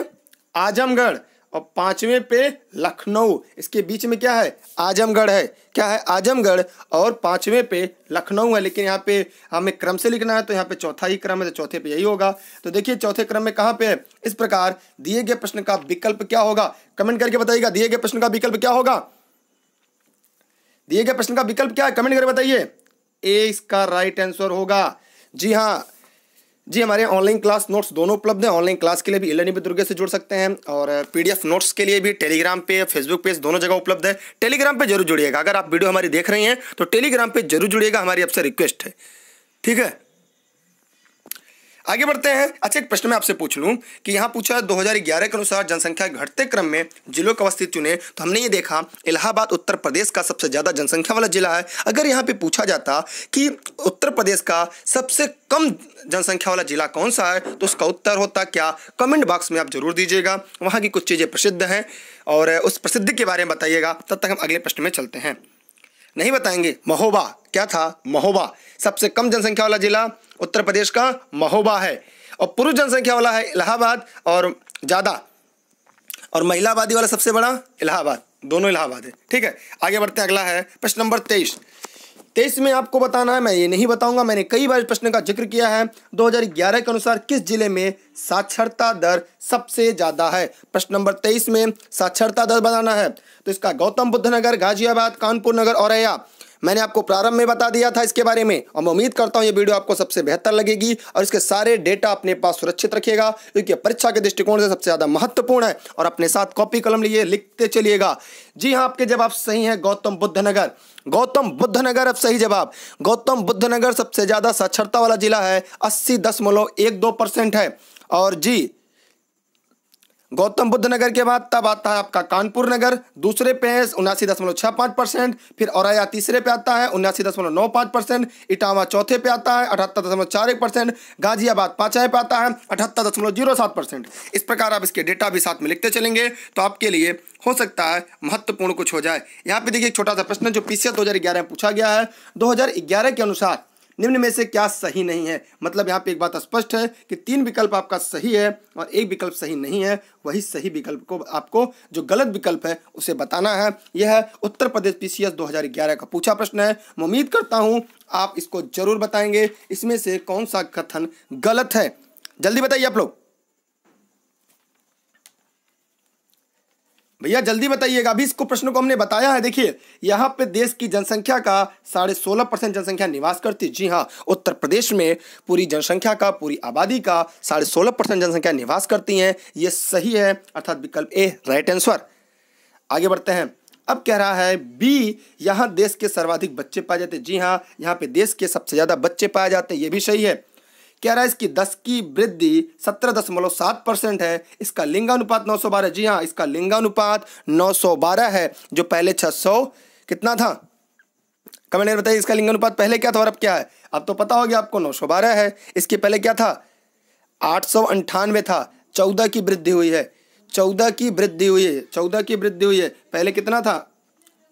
आजमगढ़ और पाँचवें पे लखनऊ। इसके बीच में क्या है? आजमगढ़ है। क्या है? आजमगढ़ और पाँचवें पे लखनऊ है। लेकिन यहाँ पे हमें क्रम से लिखना है तो यहाँ पे चौथा ही क्रम है तो चौथे पे यही होगा। तो देखिए, चौथे क्रम में कहाँ पे है? इस प्रकार दिए गए प्रश्न का विकल्प क्या होगा? कमेंट करके बताइएगा, दिए गए प्रश्न का विकल्प क्या होगा? दिए गए प्रश्न का विकल्प क्या है? कमेंट करके बताइए। ए इसका राइट आंसर होगा। जी हाँ जी, हमारे ऑनलाइन क्लास नोट्स दोनों उपलब्ध हैं। ऑनलाइन क्लास के लिए भी इलेनी दुर्गे से जुड़ सकते हैं और पीडीएफ नोट्स के लिए भी टेलीग्राम पे फेसबुक पेज दोनों जगह उपलब्ध है। टेलीग्राम पे ज़रूर जुड़िएगा। अगर आप वीडियो हमारी देख रही हैं तो टेलीग्राम पे ज़रूर जुड़िएगा। हमारी आपसे रिक्वेस्ट है। ठीक है? आगे बढ़ते हैं। अच्छा एक प्रश्न मैं आपसे पूछ लूँ कि यहाँ पूछा है 2011 के अनुसार जनसंख्या घटते क्रम में जिलों का अवस्थित चुने तो हमने ये देखा, इलाहाबाद, उत्तर प्रदेश का सबसे ज़्यादा जनसंख्या वाला जिला है। अगर यहाँ पे पूछा जाता कि उत्तर प्रदेश का सबसे कम जनसंख्या वाला जिला कौन सा है तो उसका उत्तर होता क्या? कमेंट बॉक्स में आप ज़रूर दीजिएगा, वहाँ की कुछ चीज़ें प्रसिद्ध हैं, और उस प्रसिद्धि के बारे में बताइएगा। तब तक हम अगले प्रश्न में चलते हैं। नहीं बताएँगे? महोबा, क्या था? महोबा, सबसे कम जनसंख्या वाला जिला उत्तर प्रदेश का महोबा है। और पुरुष जनसंख्या वाला है इलाहाबाद और ज़्यादा। और महिला आबादी वाला सबसे बड़ा इलाहाबाद। दोनों इलाहाबाद है। ठीक है, आगे बढ़ते हैं, अगला है प्रश्न नंबर तेईस। तेईस में आपको बताना है, मैं ये नहीं बताऊँगा, मैंने कई बार प्रश्न का ज़िक्र किया है। 2011 के अनुसार किस ज़िले में साक्षरता दर सबसे ज़्यादा है? प्रश्न नंबर तेईस में साक्षरता दर बताना है। तो इसका गौतम बुद्ध नगर गाजियाबाद, कानपुर नगर, औरैया। मैंने आपको प्रारंभ में बता दिया था इसके बारे में और मैं उम्मीद करता हूँ ये वीडियो आपको सबसे बेहतर लगेगी और इसके सारे डेटा अपने पास सुरक्षित रखिएगा, क्योंकि परीक्षा के दृष्टिकोण से सबसे ज़्यादा महत्वपूर्ण है और अपने साथ कॉपी कलम लिए, लिखते चलिएगा। जी हाँ आपके जवाब सही है गौतम बुद्ध नगर। गौतम बुद्ध नगर, अब सही जवाब। गौतम बुद्ध नगर सबसे ज़्यादा साक्षरता वाला जिला है, अस्सी दशमलव एक दो परसेंट है। और जी गौतम बुद्ध नगर के बाद तब आता है आपका कानपुर नगर। दूसरे पे है उन्यासी दशमलव छः पाँच परसेंट, फिर औरैया तीसरे पे आता है उन्यासी दशमलव नौ पाँच परसेंट, इटावा चौथे पे आता है अठहत्तर दशमलव चार एक परसेंट, गाजियाबाद पाँचवें पे आता है अठहत्तर दशमलव ज़ीरो सात परसेंट। इस प्रकार आप इसके डेटा भी साथ में लिखते चलेंगे तो आपके लिए हो सकता है महत्वपूर्ण कुछ हो जाए। यहाँ पे देखिए छोटा सा प्रश्न जो पी सी में पूछा गया है। दो हज़ार ग्यारह के अनुसार निम्न में से क्या सही नहीं है? मतलब यहाँ पे एक बात स्पष्ट है कि तीन विकल्प आपका सही है और एक विकल्प सही नहीं है। वही सही विकल्प को आपको जो गलत विकल्प है, उसे बताना है। यह है उत्तर प्रदेश पीसीएस 2011 का पूछा प्रश्न है। मैं उम्मीद करता हूँ आप इसको ज़रूर बताएँगे। इसमें से कौन सा कथन गलत है? जल्दी बताइए आप लोग। भैया, जल्दी बताइएगा। अभी इसको प्रश्न को हमने बताया है, देखिए, यहाँ पे देश की जनसंख्या का साढ़े सोलह परसेंट जनसंख्या निवास करती है। जी हाँ उत्तर प्रदेश में पूरी जनसंख्या का, पूरी आबादी का साढ़े सोलह परसेंट जनसंख्या निवास करती है। ये सही है, अर्थात विकल्प ए, राइट आंसर। आगे बढ़ते हैं। अब कह रहा है, बी, यहाँ देश के सर्वाधिक बच्चे पाए जाते जी हाँ यहाँ पे देश के सबसे ज़्यादा बच्चे पाए जाते हैं, ये भी सही है। कह रहा है इसकी दस की वृद्धि सत्रह दशमलव सात परसेंट है। इसका लिंगानुपात नौ सौ बारह। जी हाँ इसका लिंगानुपात नौ सौ बारह है, जो पहले छह सौ कितना था? कमेंट बताइए, इसका लिंगानुपात पहले क्या था और अब क्या है? अब तो पता हो गया आपको, नौ सौ बारह है। इसके पहले क्या था? आठ सौ अंठानवे था। चौदह की वृद्धि हुई है। चौदह की वृद्धि हुई है। चौदह की वृद्धि हुई है। पहले कितना था?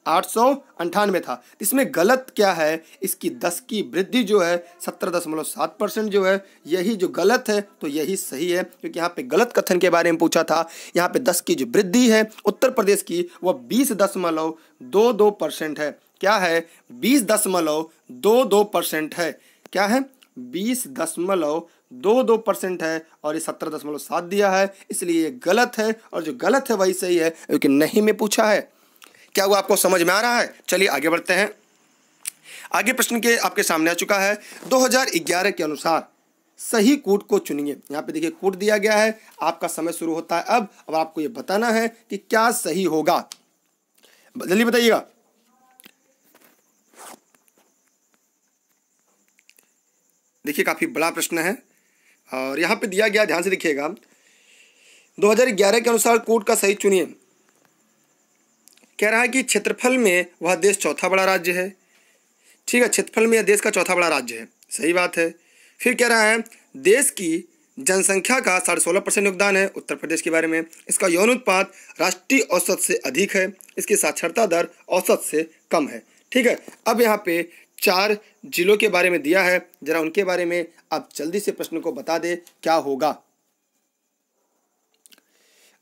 आठ सौ अंठानवे था। इसमें गलत क्या है? इसकी दस की वृद्धि जो है, सत्रह दशमलव सात परसेंट जो है, यही जो गलत है तो यही सही है, क्योंकि यहाँ पे गलत कथन के बारे में पूछा था। यहाँ पे दस की जो वृद्धि है, उत्तर प्रदेश की, वह बीस दशमलव दो दो परसेंट है। क्या है? बीस दशमलव दो दो परसेंट है। क्या है? बीस दशमलव दो दो परसेंट है, और ये सत्रह दशमलव सात दिया है, इसलिए ये गलत है, और जो गलत है वही सही है, क्योंकि नहीं में पूछा है। क्या वो आपको समझ में आ रहा है? चलिए आगे बढ़ते हैं। आगे प्रश्न के आपके सामने आ चुका है। 2011 के अनुसार सही कूट को चुनिए। यहाँ पे देखिए, कूट दिया गया है। आपका समय शुरू होता है अब। अब आपको ये बताना है कि क्या सही होगा। जल्दी बताइएगा। देखिए, काफ़ी बड़ा प्रश्न है। और यहाँ पे दिया गया, ध्यान से देखिएगा। 2011 के अनुसार कोर्ट का सही चुनिए। कह रहा है कि क्षेत्रफल में वह देश चौथा बड़ा राज्य है। ठीक है, क्षेत्रफल में यह देश का चौथा बड़ा राज्य है। सही बात है। फिर कह रहा है, देश की जनसंख्या का साढ़े सोलह परसेंट योगदान है उत्तर प्रदेश के बारे में। इसका यौन उत्पाद राष्ट्रीय औसत से अधिक है। इसकी साक्षरता दर औसत से कम है। ठीक है, अब यहाँ पे चार जिलों के बारे में दिया है। जरा उनके बारे में आप जल्दी से प्रश्न को बता दे, क्या होगा।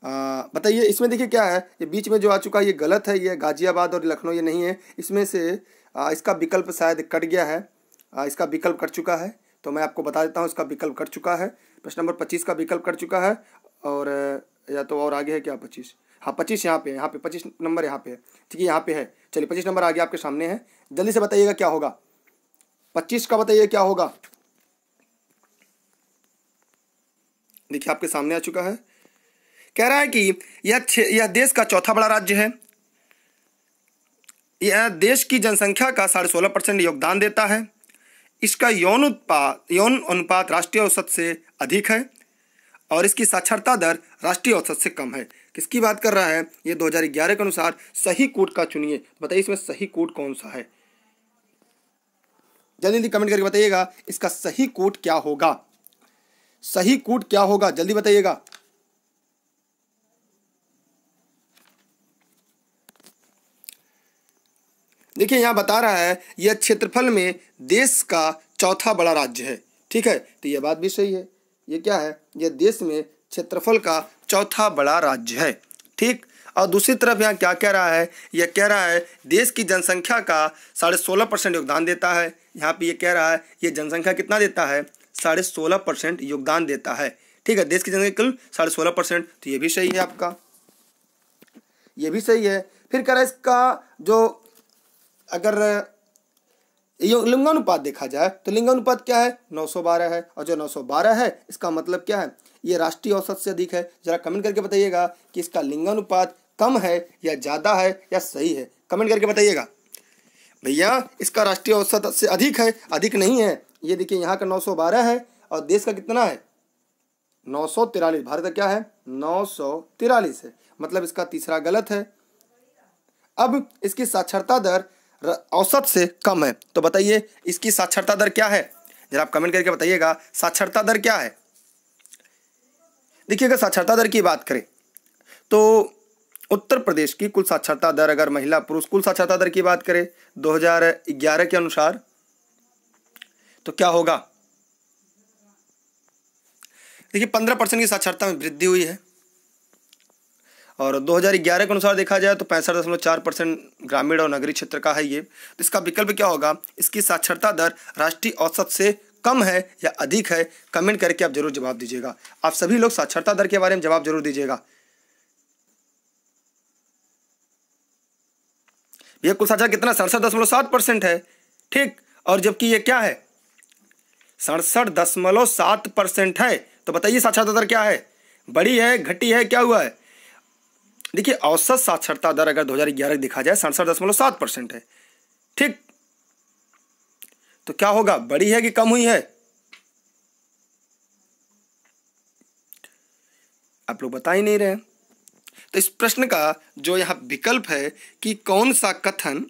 बताइए इसमें देखिए क्या है? ये बीच में जो आ चुका है ये गलत है ये गाजियाबाद और लखनऊ ये नहीं है। इसमें से आ, इसका विकल्प शायद कट गया है। आ, इसका विकल्प कट चुका है। तो मैं आपको बता देता हूँ इसका विकल्प कट चुका है। प्रश्न नंबर पच्चीस का विकल्प कट चुका है। और या तो और आगे है क्या पच्चीस? हाँ पच्चीस यहाँ पे यहाँ पे पच्चीस नंबर यहाँ पे है। ठीक है यहाँ पे है। चलिए पच्चीस नंबर आगे आपके सामने है। जल्दी से बताइएगा क्या होगा? पच्चीस का बताइए क्या होगा? देखिए आपके सामने आ चुका है। कह रहा है कि यह यह देश का चौथा बड़ा राज्य है। यह देश की जनसंख्या का साढ़े सोलह परसेंट योगदान देता है। इसका यौन उत्पाद यौन अनुपात राष्ट्रीय औसत से अधिक है और इसकी साक्षरता दर राष्ट्रीय औसत से कम है। किसकी बात कर रहा है? ये 2011 के अनुसार सही कूट का चुनिए। बताइए इसमें सही कूट कौन सा है? जल्दी जल्दी कमेंट करके बताइएगा इसका सही कूट क्या होगा? सही कूट क्या होगा? जल्दी बताइएगा। देखिए, यहाँ बता रहा है, यह क्षेत्रफल में देश का चौथा बड़ा राज्य है। ठीक है? तो यह बात भी सही है। ये क्या है? यह देश में क्षेत्रफल का चौथा बड़ा राज्य है। ठीक? और दूसरी तरफ़ यहाँ क्या कह रहा है? यह कह रहा है, देश की जनसंख्या का साढ़े सोलह परसेंट योगदान देता है। यहाँ पे ये कह रहा है, ये जनसंख्या कितना देता है? साढ़े सोलह परसेंट योगदान देता है। ठीक है? देश की जनसंख्या कुल साढ़े सोलह परसेंट। तो ये भी सही है आपका। ये भी सही है। फिर कह रहा है इसका जो अगर, ये लिंगानुपात देखा जाए तो लिंगानुपात क्या है? 912 है। और जो 912 है, इसका मतलब क्या है? ये राष्ट्रीय औसत से अधिक है। जरा कमेंट करके बताइएगा कि इसका लिंगानुपात कम है या ज़्यादा है या सही है। कमेंट करके बताइएगा। भैया, इसका राष्ट्रीय औसत से अधिक है, अधिक नहीं है। ये देखिए, यहाँ का 912 है और देश का कितना है? नौ भारत का क्या है? नौ है। मतलब इसका तीसरा गलत है। अब इसकी साक्षरता दर औसत से कम है। तो बताइए, इसकी साक्षरता दर क्या है? जरा आप कमेंट करके बताइएगा, साक्षरता दर क्या है? देखिए, अगर साक्षरता दर की बात करें तो उत्तर प्रदेश की कुल साक्षरता दर, अगर महिला पुरुष कुल साक्षरता दर की बात करें 2011 के अनुसार तो क्या होगा? देखिए 15 परसेंट की साक्षरता में वृद्धि हुई है। और 2011 के अनुसार देखा जाए तो पैंसठ दशमलव चार परसेंट ग्रामीण और नगरीय क्षेत्र का है ये। तो इसका विकल्प क्या होगा? इसकी साक्षरता दर राष्ट्रीय औसत से कम है या अधिक है? कमेंट करके आप ज़रूर जवाब दीजिएगा। आप सभी लोग साक्षरता दर के बारे में जवाब ज़रूर दीजिएगा। भैया, कुल साक्षरता कितना? सड़सठ दशमलव सात परसेंट है। ठीक? और जबकि ये क्या है? सड़सठ दशमलव सात परसेंट है। तो बताइए साक्षरता दर क्या है? बड़ी है, घटी है, क्या हुआ है? देखिए, औसत साक्षरता दर अगर 2011 देखा जाए, सड़सठ दशमलव सात परसेंट है। ठीक? तो क्या होगा? बड़ी है कि कम हुई है? आप लोग बता ही नहीं रहे तो इस प्रश्न का जो यहाँ विकल्प है कि कौन सा कथन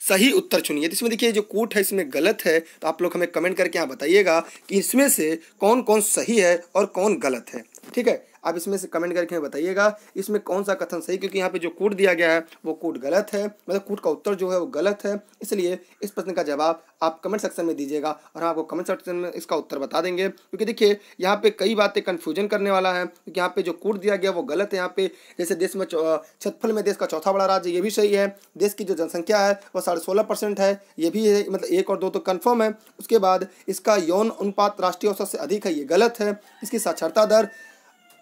सही उत्तर चुनिए। तो इसमें देखिए, जो कूट है, इसमें गलत है तो आप लोग हमें कमेंट करके यहाँ बताइएगा कि इसमें से कौन कौन सही है और कौन गलत है। ठीक है? आप इसमें से कमेंट करके बताइएगा, इसमें कौन सा कथन सही? क्योंकि यहाँ पे जो कोड दिया गया है, वो कोड गलत है। मतलब कोड का उत्तर जो है, वो गलत है। इसलिए इस प्रश्न का जवाब आप कमेंट सेक्शन में दीजिएगा और हम आपको कमेंट सेक्शन में इसका उत्तर बता देंगे। क्योंकि देखिए, यहाँ पे कई बातें कन्फ्यूज़न करने वाला है। क्योंकि यहाँ पे जो कोड दिया गया, वो गलत है यहाँ पे। जैसे देश में छतफल में देश का चौथा बड़ा राज्य, ये भी सही है। देश की जो जनसंख्या है, वो साढ़े सोलह परसेंट है। ये भी है मतलब एक और दो तो कन्फर्म है। उसके बाद इसका यौन अनुपात राष्ट्रीय औसत से अधिक है, ये गलत है। इसकी साक्षरता दर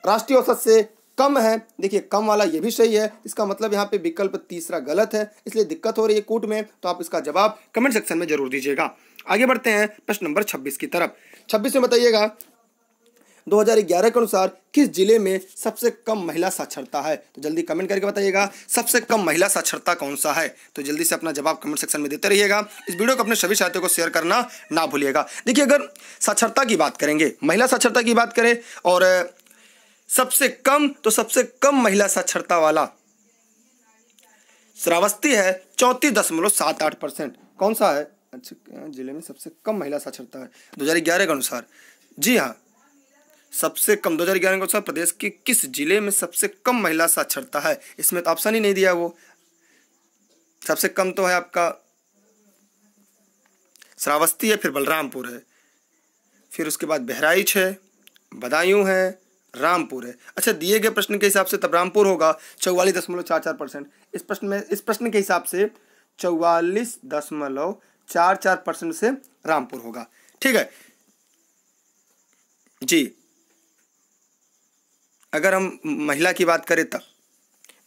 राष्ट्रीय औसत से कम है। देखिए, कम वाला ये भी सही है। इसका मतलब यहाँ पे विकल्प तीसरा गलत है, इसलिए दिक्कत हो रही है कूट में तो आप इसका जवाब कमेंट सेक्शन में ज़रूर दीजिएगा। आगे बढ़ते हैं प्रश्न नंबर छब्बीस की तरफ़। छब्बीस में बताइएगा 2011 के अनुसार किस ज़िले में सबसे कम महिला साक्षरता है? तो जल्दी कमेंट करके बताइएगा, सबसे कम महिला साक्षरता कौन सा है? तो जल्दी से अपना जवाब कमेंट सेक्शन में देते रहिएगा। इस वीडियो को अपने सभी साथियों को शेयर करना ना भूलिएगा। देखिए, अगर साक्षरता की बात करेंगे, महिला साक्षरता की बात करें, और सबसे कम तो सबसे कम महिला साक्षरता वाला। श्रावस्ती है चौंतीस दशमलव सात आठ परसेंट। कौन सा है? अच्छा ज़िले में सबसे कम महिला साक्षरता है। दो हज़ार ग्यारह के अनुसार। जी हाँ सबसे कम, दो हज़ार ग्यारह के अनुसार प्रदेश के किस ज़िले में सबसे कम महिला साक्षरता है? इसमें तो ऑप्शन ही नहीं दिया वो। सबसे कम तो है आपका। श्रावस्ती है, फिर बलरामपुर है। फिर उसके बाद बहराइच है, बदायूं है रामपुर है। अच्छा दिए गए प्रश्न के हिसाब से तब रामपुर होगा, चौवालीस दशमलव चार चार परसेंट। इस प्रश्न में, इस प्रश्न के हिसाब से चौवालीस दशमलव चार चार परसेंट से रामपुर होगा। ठीक है? जी। अगर हम महिला की बात करें तब।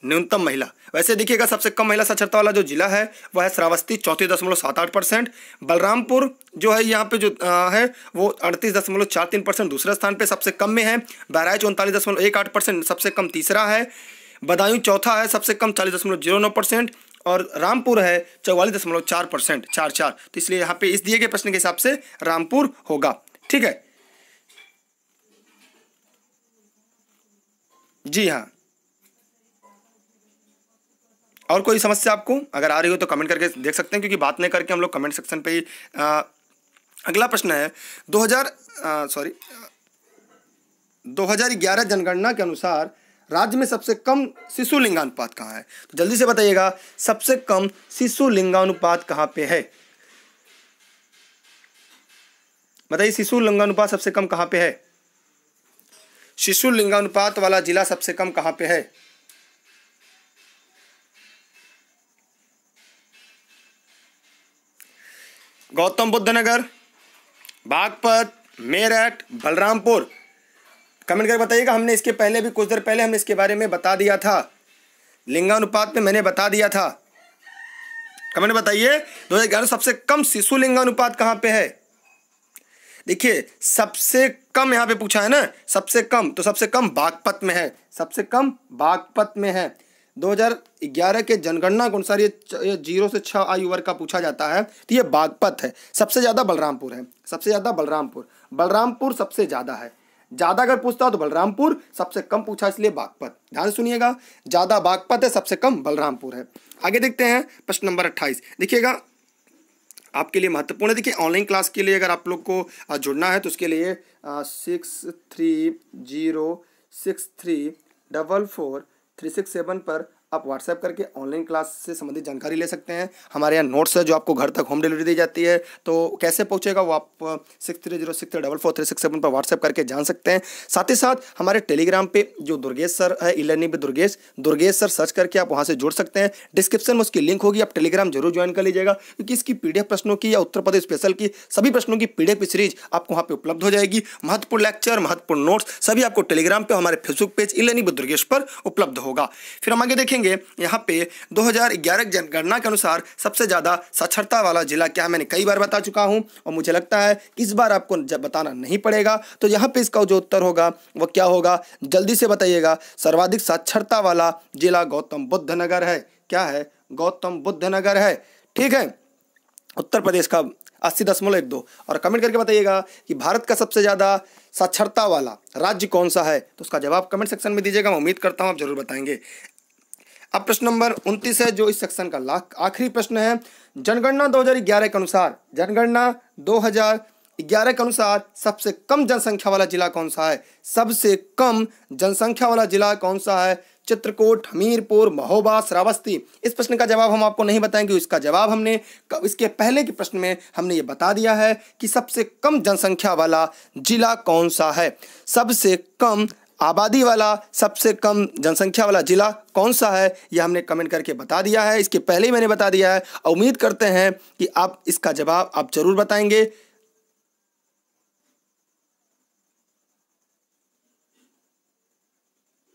न्यूनतम महिला। वैसे देखिएगा सबसे कम महिला साक्षरता वाला जो जिला है वह है श्रावस्ती चौंतीस दशमलव सात आठ परसेंट। बलरामपुर जो है यहाँ पे जो आ, है वो अड़तीस दशमलव चार तीन परसेंट दूसरे स्थान पे सबसे कम में है। बहराइच उनतालीस दशमलव एक आठ परसेंट सबसे कम तीसरा है। बदायूं चौथा है सबसे कम चालीस दशमलव ज़ीरो नौ परसेंट। और रामपुर है चौवालीस दशमलव चार परसेंट चार चार। तो इसलिए यहाँ पे इस दिए गए प्रश्न के हिसाब से रामपुर होगा। ठीक है? जी हाँ। और कोई समस्या आपको अगर आ रही हो तो कमेंट करके देख सकते हैं क्योंकि बात नहीं करके हम लोग कमेंट सेक्शन पे ही आ, अगला प्रश्न है। 2000 सॉरी 2011 जनगणना के अनुसार राज्य में सबसे कम शिशु लिंगानुपात कहाँ है? तो जल्दी से बताइएगा सबसे कम शिशु लिंगानुपात कहाँ पे है? बताइए शिशु लिंगानुपात सबसे कम कहाँ पे है? शिशु लिंगानुपात वाला जिला सबसे कम कहाँ पे है? गौतम बुद्ध नगर, बागपत, मेरठ, बलरामपुर। कमेंट करके बताइएगा, हमने इसके पहले भी, कुछ देर पहले हमने इसके बारे में बता दिया था। लिंगानुपात में मैंने बता दिया था। कमेंट बताइए, दो हज़ार ग्यारह सबसे कम शिशु लिंगानुपात कहाँ पे है? देखिए, सबसे कम यहाँ पे पूछा है ना, सबसे कम तो सबसे कम बागपत में है, सबसे कम बागपत में है। 2011 के जनगणना के अनुसार ये ज़ीरो से छः आयु वर्ग का पूछा जाता है तो ये बागपत है। सबसे ज़्यादा बलरामपुर है। सबसे ज़्यादा बलरामपुर। बलरामपुर सबसे ज़्यादा है। ज़्यादा अगर पूछता हो तो बलरामपुर, सबसे कम पूछा इसलिए बागपत। ध्यान सुनिएगा, ज़्यादा बागपत है, सबसे कम बलरामपुर है। आगे देखते हैं, प्रश्न नंबर अट्ठाईस। देखिएगा, आपके लिए महत्वपूर्ण है। देखिए, ऑनलाइन क्लास के लिए अगर आप लोग को जुड़ना है तो उसके लिए six three zero six three double four three six seven पर आप व्हाट्सएप करके ऑनलाइन क्लास से संबंधित जानकारी ले सकते हैं। हमारे यहाँ नोट्स है जो आपको घर तक होम डिलीवरी दी जाती है। तो कैसे पहुँचेगा वो आप six three zero six double four three six seven पर व्हाट्सएप करके जान सकते हैं। साथ ही साथ हमारे टेलीग्राम पे जो दुर्गेश सर है E learning with Durgesh Durgesh sir search करके आप वहाँ से जुड़ सकते हैं। डिस्क्रिप्शन में उसकी लिंक होगी, आप टेलीग्राम ज़रूर ज्वाइन कर लीजिएगा, क्योंकि इसकी पीडीएफ प्रश्नों की या उत्तर प्रदेश स्पेशल की सभी प्रश्नों की पीडीएफ सीरीज़ आपको वहाँ पर उपलब्ध हो जाएगी। महत्वपूर्ण लेक्चर महत्वपूर्ण नोट्स सभी आपको टेलीग्राम पर हमारे Facebook page E learning Durgesh पर उपलब्ध होगा। फिर हम आगे देखेंगे। यहाँ पे 2011 जनगणना के अनुसार सबसे ज़्यादा साक्षरता वाला जिला क्या है, मैंने कई बार बता चुका हूँ और मुझे लगता है इस बार आपको जब बताना नहीं पड़ेगा तो यहाँ पे इसका जो उत्तर होगा, वो क्या होगा? जल्दी से बताइएगा। सर्वाधिक साक्षरता वाला जिला गौतम बुद्ध नगर है। क्या है? गौतम बुद्ध नगर है। ठीक है? उत्तर प्रदेश का अस्सी दशमलव एक दो। और कमेंट करके बताइएगा कि भारत का सबसे ज़्यादा साक्षरता वाला राज्य कौन सा है? तो उसका जवाब कमेंट सेक्शन में दीजिएगा, मैं उम्मीद करता हूँ आप ज़रूर बताएँगे। अब प्रश्न नंबर उनतीस है, जो इस सेक्शन का आखिरी प्रश्न है। जनगणना 2011 के अनुसार, जनगणना 2011 ग्यारह के अनुसार सबसे कम जनसंख्या वाला जिला कौन सा है? सबसे कम जनसंख्या वाला जिला कौन सा है? चित्रकूट, हमीरपुर, महोबा, श्रावस्ती। इस प्रश्न का जवाब हम आपको नहीं बताएँगे, इसका जवाब हमने इसके पहले के प्रश्न में हमने ये बता दिया है कि सबसे कम जनसंख्या वाला जिला कौन सा है? सबसे कम आबादी वाला सबसे कम जनसंख्या वाला जिला कौन सा है? यह हमने कमेंट करके बता दिया है। इसके पहले ही मैंने बता दिया है। उम्मीद करते हैं कि आप इसका जवाब आप ज़रूर बताएँगे।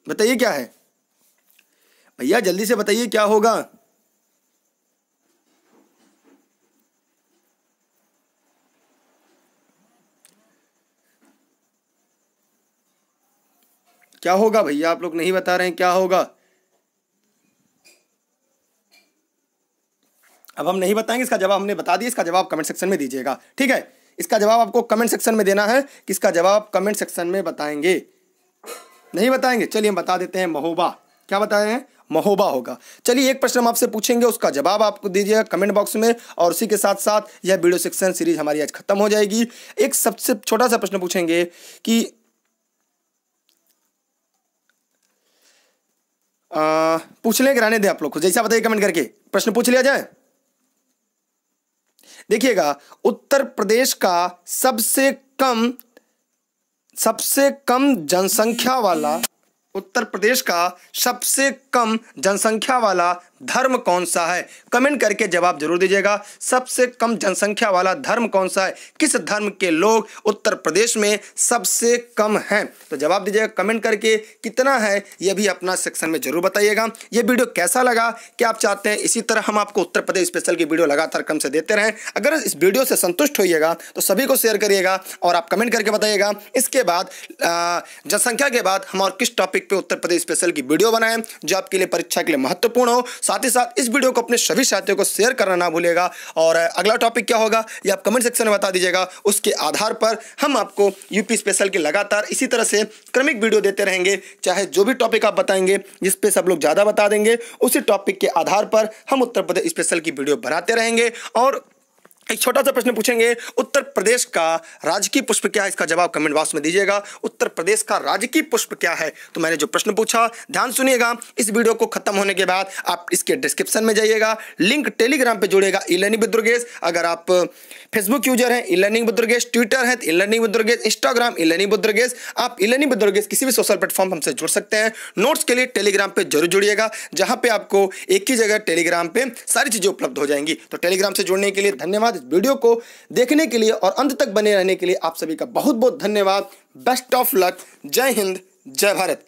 बताइए क्या है? भैया, जल्दी से बताइए क्या होगा? क्या होगा भैया? आप लोग नहीं बता रहे हैं क्या होगा? अब हम नहीं बताएँगे इसका जवाब, हमने बता दिया इसका जवाब कमेंट सेक्शन में दीजिएगा। ठीक है? इसका जवाब आपको कमेंट सेक्शन में देना है किसका जवाब कमेंट सेक्शन में बताएँगे। नहीं बताएँगे? चलिए हम बता देते हैं महोबा। क्या बताए हैं? महोबा होगा। चलिए एक प्रश्न हम आपसे पूछेंगे, उसका जवाब आपको दीजिएगा कमेंट बॉक्स में और उसी के साथ साथ यह वीडियो सेक्शन सीरीज़ हमारी आज खत्म हो जाएगी। एक सबसे छोटा सा प्रश्न पूछेंगे कि पूछ लें रहने दें आप लोग को, जैसा बताइए कमेंट करके। प्रश्न पूछ लिया जाए? देखिएगा, उत्तर प्रदेश का सबसे कम सबसे कम जनसंख्या वाला, उत्तर प्रदेश का सबसे कम जनसंख्या वाला धर्म कौन सा है? कमेंट करके जवाब ज़रूर दीजिएगा। सबसे कम जनसंख्या वाला धर्म कौन सा है? किस धर्म के लोग उत्तर प्रदेश में सबसे कम हैं? तो जवाब दीजिएगा, कमेंट करके कितना है यह भी अपना सेक्शन में ज़रूर बताइएगा। यह वीडियो कैसा लगा? क्या आप चाहते हैं इसी तरह हम आपको उत्तर प्रदेश स्पेशल की वीडियो लगातार कम से देते रहें? अगर इस वीडियो से संतुष्ट होइएगा तो सभी को शेयर करिएगा और आप कमेंट करके बताइएगा। इसके बाद जनसंख्या के बाद हम और किस टॉपिक पर उत्तर प्रदेश स्पेशल की वीडियो बनाएँ, जो आपके लिए परीक्षा के लिए महत्वपूर्ण हो। साथ ही साथ इस वीडियो को अपने सभी साथियों को शेयर करना ना भूलेगा और अगला टॉपिक क्या होगा, ये आप कमेंट सेक्शन में बता दीजिएगा। उसके आधार पर हम आपको यूपी स्पेशल के लगातार इसी तरह से क्रमिक वीडियो देते रहेंगे। चाहे जो भी टॉपिक आप बताएँगे, जिस पे सब लोग ज़्यादा बता देंगे, उसी टॉपिक के आधार पर हम उत्तर प्रदेश स्पेशल की वीडियो बनाते रहेंगे। और एक छोटा सा प्रश्न पूछेंगे। उत्तर प्रदेश का राजकीय पुष्प क्या है? इसका जवाब कमेंट बॉक्स में दीजिएगा। उत्तर प्रदेश का राजकीय पुष्प क्या है? तो मैंने जो प्रश्न पूछा, ध्यान सुनिएगा। इस वीडियो को खत्म होने के बाद आप इसके डिस्क्रिप्शन में जाइएगा। लिंक टेलीग्राम पे जुड़ेगा ई लर्निंग विद दुर्गेश अगर आप फेसबुक यूज़र हैं E learning with Durgesh Twitter है E learning with Durgesh Instagram E learning with Durgesh आप ई लर्निंग विद दुर्गेश किसी भी सोशल प्लेटफॉर्म हमसे जुड़ सकते हैं। नोट्स के लिए टेलीग्राम पे ज़रूर जुड़िएगा, जहाँ पे आपको एक ही जगह टेलीग्राम पे सारी चीज़ें उपलब्ध हो जाएँगी। तो टेलीग्राम से जुड़ने के लिए धन्यवाद। इस वीडियो को देखने के लिए और अंत तक बने रहने के लिए आप सभी का बहुत बहुत धन्यवाद। बेस्ट ऑफ़ लक जय हिंद। जय भारत।